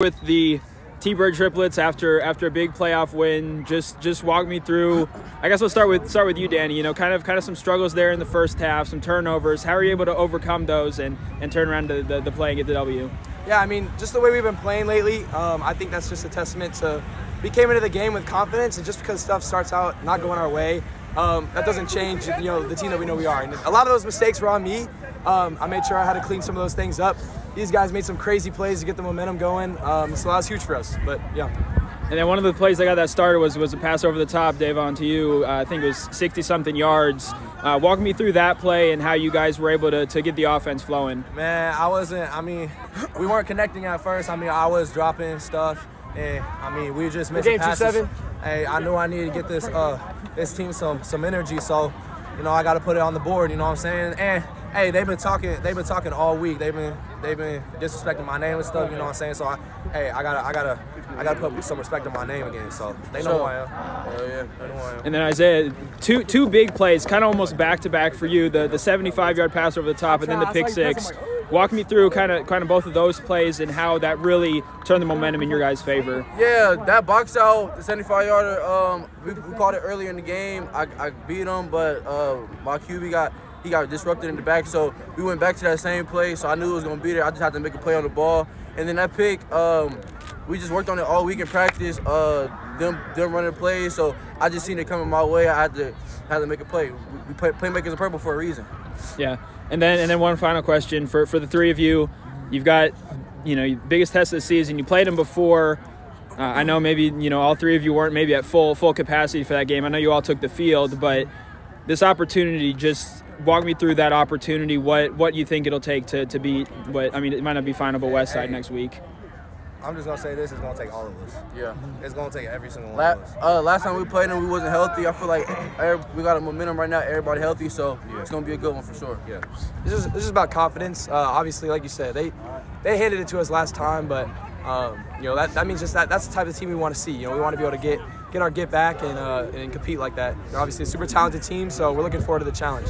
with the T-Bird triplets after after a big playoff win. Just just walk me through. I guess we'll start with start with you, Danny. You know, kind of kind of some struggles there in the first half, some turnovers. How are you able to overcome those and and turn around the, the, the play and get the W? Yeah, I mean, just the way we've been playing lately, um, I think that's just a testament to we came into the game with confidence, and just because stuff starts out not going our way, um, that doesn't change, you know, the team that we know we are. And a lot of those mistakes were on me. Um, I made sure I had to clean some of those things up. These guys made some crazy plays to get the momentum going, um, so that was huge for us. But yeah. And then one of the plays that got that started was was a pass over the top, Dae'Vonn, to you. Uh, I think it was 60 something yards. Uh, walk me through that play and how you guys were able to, to get the offense flowing. Man, I wasn't. I mean, we weren't connecting at first. I mean, I was dropping stuff, and I mean, we just missed game passes. two seven. Hey, I knew I needed to get this uh this team some some energy, so you know I got to put it on the board. You know what I'm saying? And hey, they've been talking. They've been talking all week. They've been they've been disrespecting my name and stuff. You know what I'm saying? So I, hey, I gotta I gotta I gotta put some respect on my name again. So they know who I am. Hell yeah, they know who I am. And then Isaiah, two two big plays, kind of almost back to back for you. The the 75 yard pass over the top, and then the pick six. Walk me through kind of kind of both of those plays and how that really turned the momentum in your guys' favor. Yeah, that box out, the 75 yarder, um, we, we caught it earlier in the game. I, I beat him, but uh, my QB got he got disrupted in the back, so we went back to that same play. So I knew it was gonna be there. I just had to make a play on the ball, and then that pick, um, we just worked on it all week in practice. Uh, them them running plays, so I just seen it coming my way. I had to had to make a play. We, we play playmakers are purple for a reason. Yeah, and then and then one final question for for the three of you. You've got you know biggest test of the season. You played them before. Uh, I know maybe you know all three of you weren't maybe at full full capacity for that game. I know you all took the field, but this opportunity just walk me through that opportunity. What what you think it'll take to to beat what I mean it might not be final, but Westside next week. I'm just gonna say this is gonna take all of us. Yeah. It's gonna take every single one La- of us. uh, last time we played them, we wasn't healthy. I feel like we got a momentum right now. Everybody healthy, so it's gonna be a good one for sure. Yeah. This is this is about confidence. Uh, obviously, like you said, they they handed it to us last time, but um, you know that, that means just that that's the type of team we want to see. You know, we want to be able to get get our get back and uh, and compete like that. They're obviously a super talented team, so we're looking forward to the challenge.